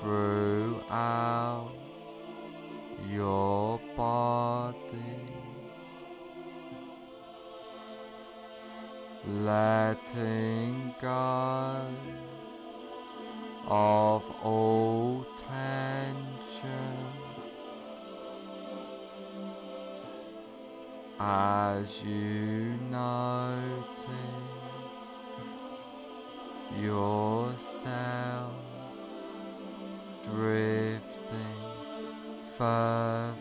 throughout your body, letting go of all tension. As you notice yourself drifting further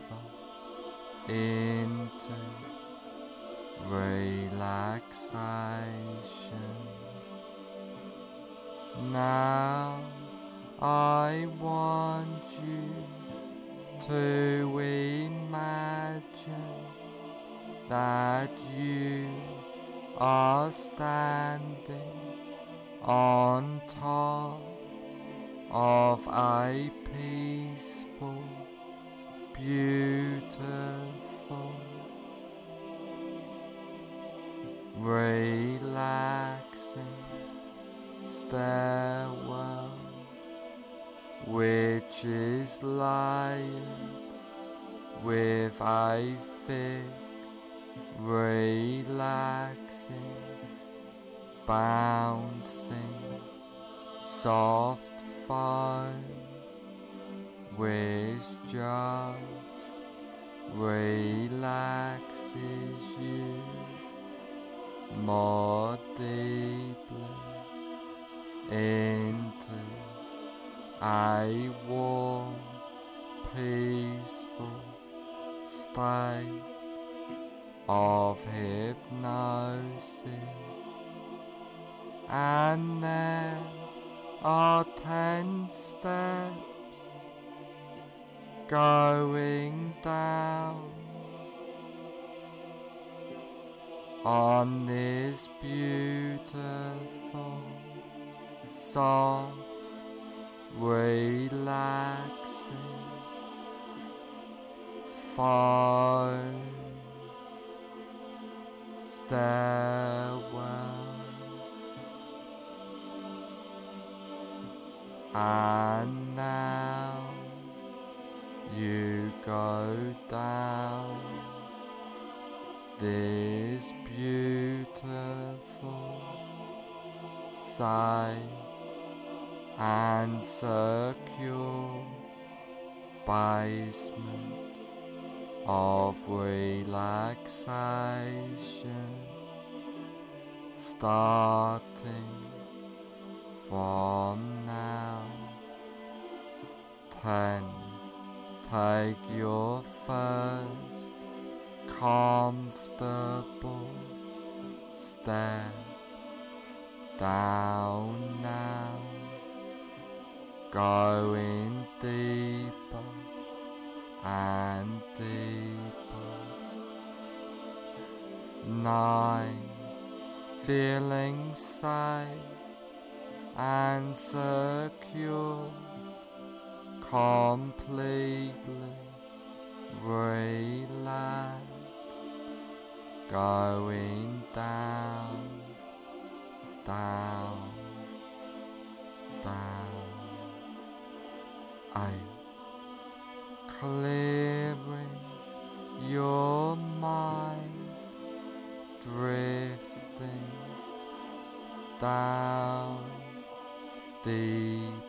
into relaxation. Now I want you to imagine that you are standing on top of a peaceful, beautiful, relaxing stairwell which is lying with a thick, relaxing, bouncing, soft foam which just relaxes you more deeply into a warm, peaceful state of hypnosis. And there are ten steps going down on this beautiful, soft, relaxing foam stairwell and now you go down this beautiful safe and secure basement of relaxation starting from now. Ten. Take your first comfortable step down now, going deeper and deeper. Nine, feeling safe and secure, completely relaxed, going down, down, down. Eight, clearing your mind, drifting down deeper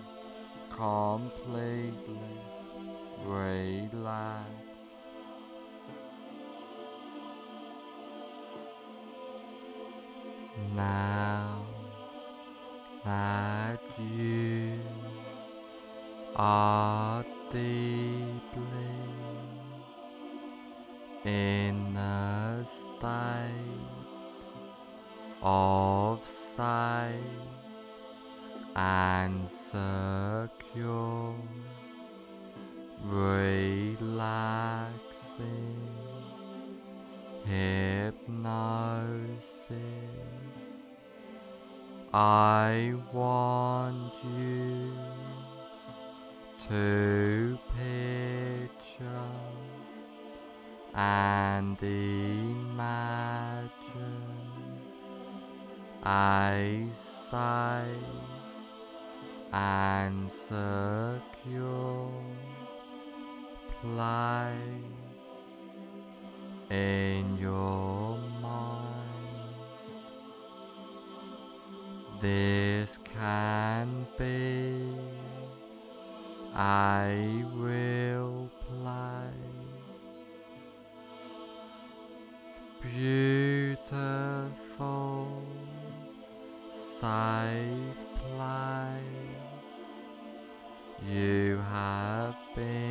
completely relaxed. Now that you are deeply in a state of safe and secure, relaxing hypnosis. I want you to picture and imagine a safe and secure place in your mind. This can be a real place, beautiful, safe have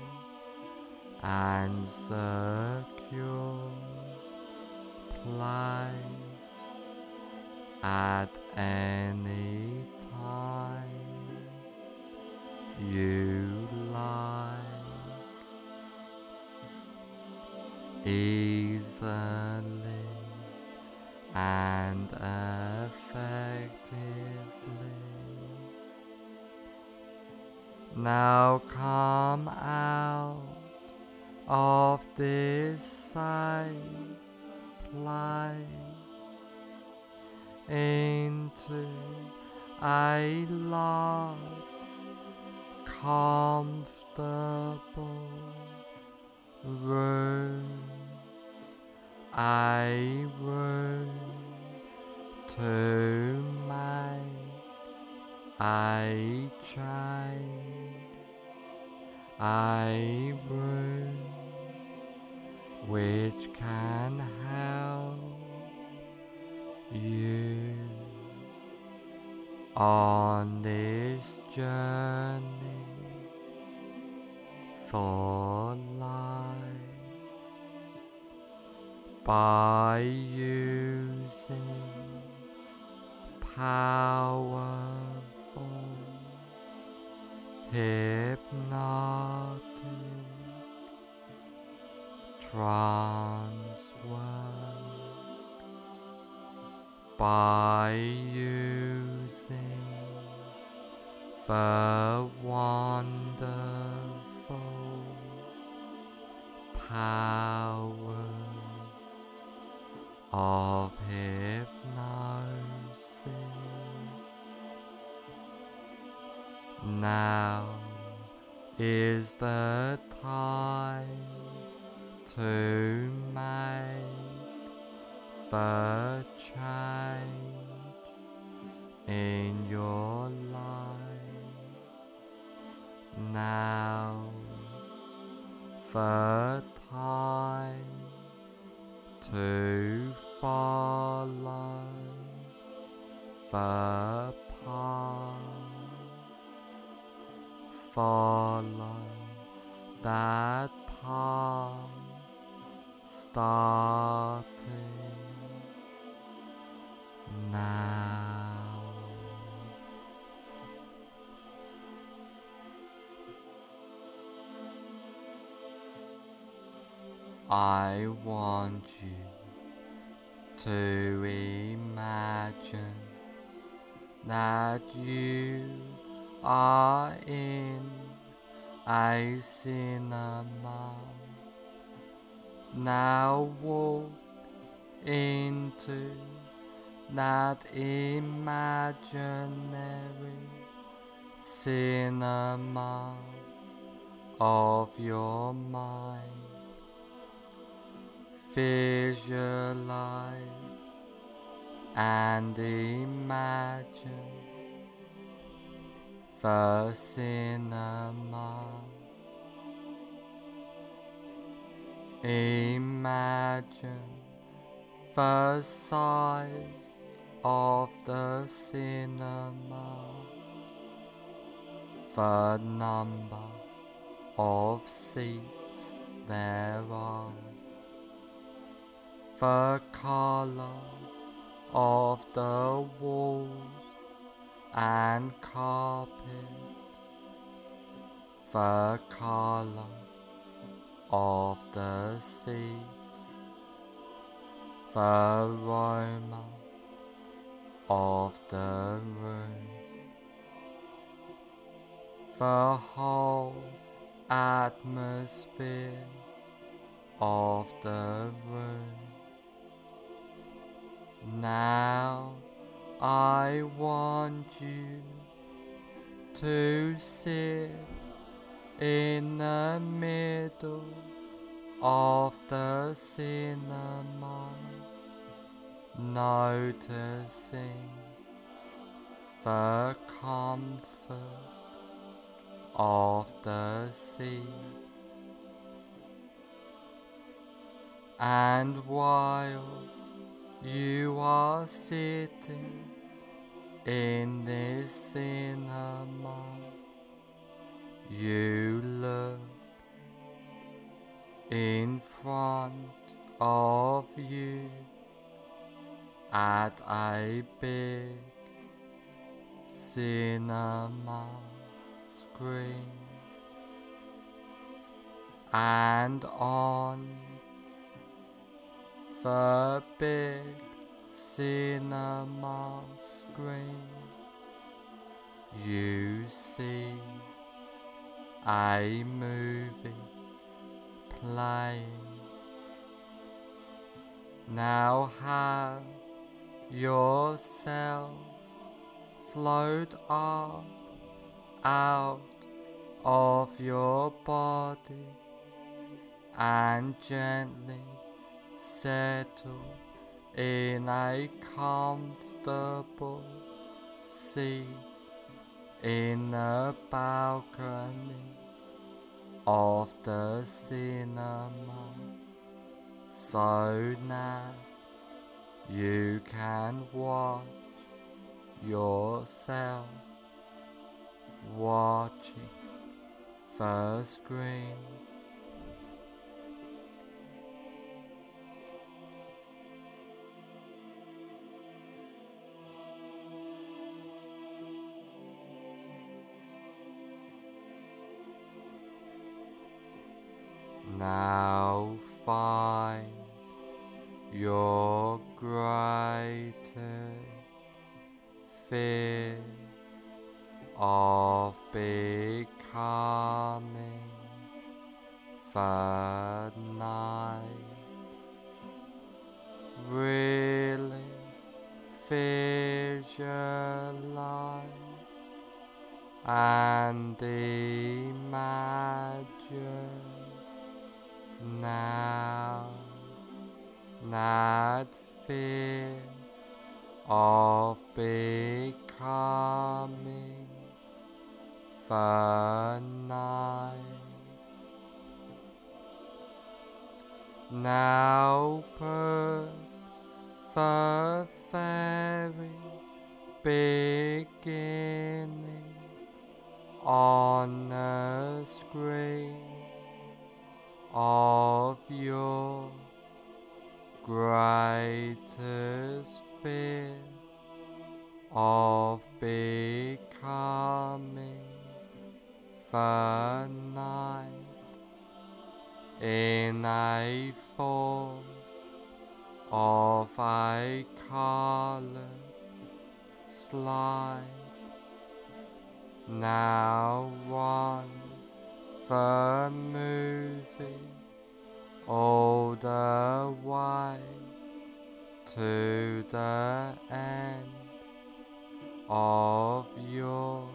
and secure place at any time you like easily and effectively. Now come out of this safe place into a large, comfortable room, a room to make a change, a room which can help you on this journey for life by using powerful hypnotic work by using the wonderful powers of hypnosis. Now is the time to make the change in your life. Now the time to follow the path. Follow that path starting now. I want you to imagine that you are in a cinema. Now walk into that imaginary cinema of your mind. Visualize and imagine the cinema. Imagine the size of the cinema, the number of seats there are, the color of the walls and carpet, the color of the seats, the aroma of the room, the whole atmosphere of the room. Now I want you to sit in the middle of the cinema, noticing the comfort of the seat. And while you are sitting in this cinema, you look in front of you at a big cinema screen and on the big cinema screen you see a moving, playing. Now have yourself float up out of your body and gently settle in a comfortable seat in the balcony of the cinema so that you can watch yourself watching the screen. Now find your greatest fear of becoming the night. Really visualize and imagine now that fear of becoming night. Now put the very beginning on the screen of your greatest fear of becoming night in a form of a colored slide. Now run the movie all the way to the end of your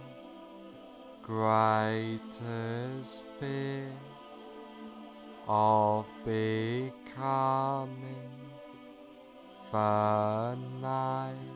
greatest fear of becoming the night.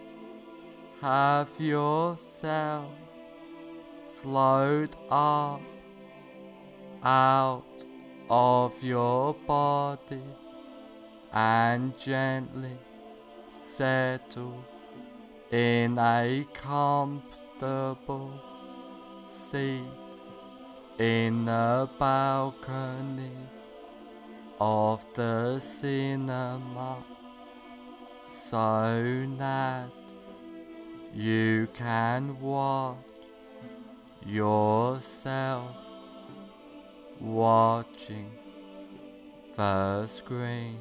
have yourself float up out of your body and gently settle in a comfortable seat in the balcony of the cinema so that you can watch yourself watching the screen.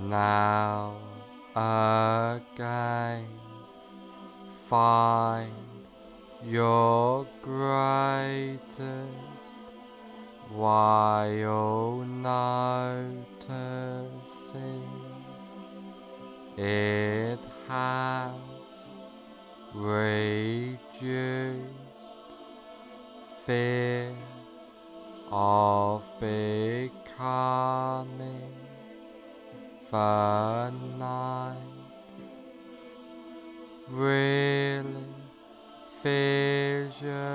Now again, find your greatest. While oh, noticing it has reduced fear of becoming night really visualize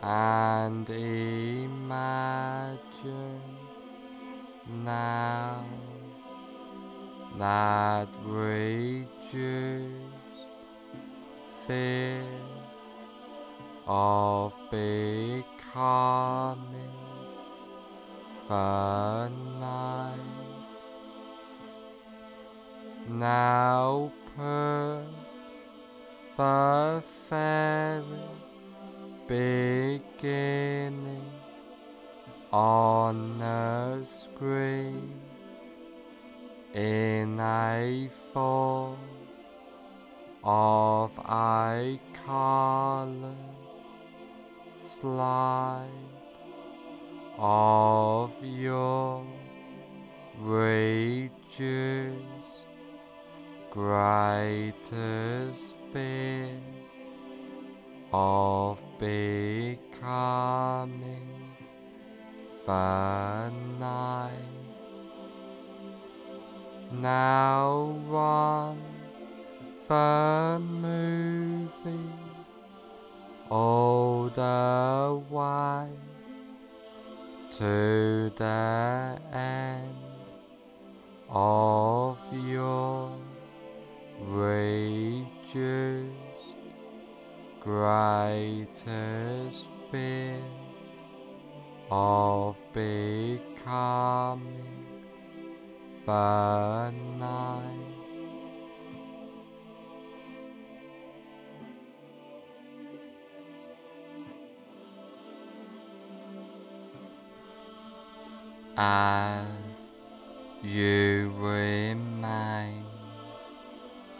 and imagine now that reduced fear of becoming the Now put the fairy beginning on the screen. In a form of a colored slide of your reduced greatest fear of becoming the night. Now run the movie all the way to the end of your reduced greatest fear of becoming night. As you remain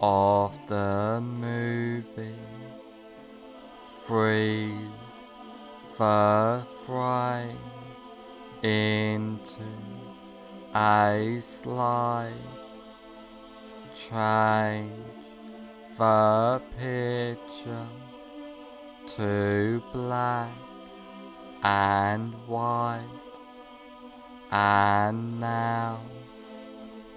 of the movie, freeze the frame into a slide, change. The picture to black and white, and now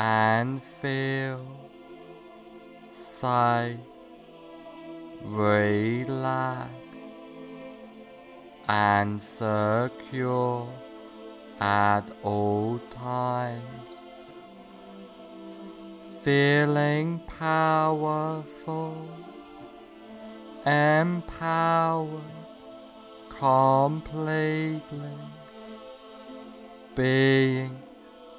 and feel safe, relaxed, and secure at all times. Feeling powerful, empowered completely, being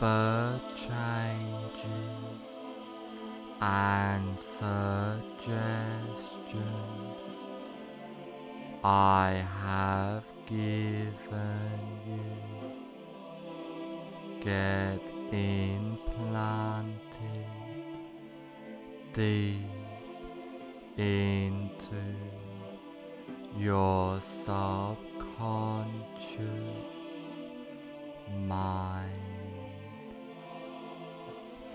the changes and suggestions I have given you get implanted deep into your subconscious mind.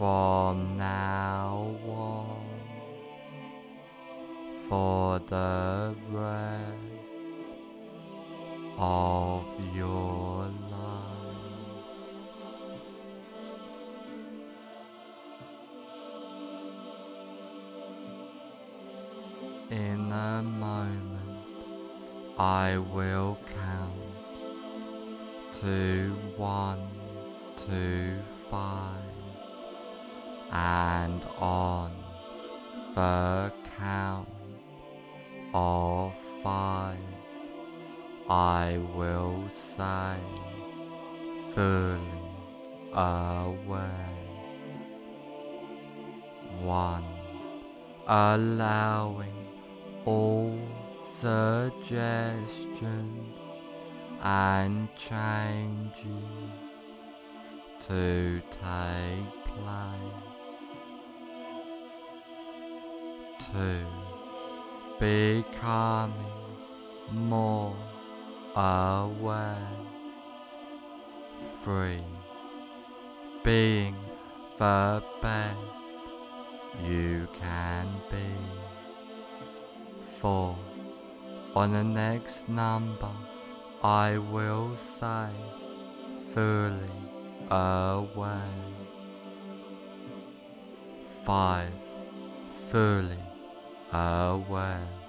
from now on for the rest of your life. In a moment, I will count to one, two, five, and on the count of five, I will say fully aware. One, allowing all suggestions and changes to take place. Two, becoming more aware. Three, being the best you can be. Four, on the next number, I will say fully away. Five, fully aware.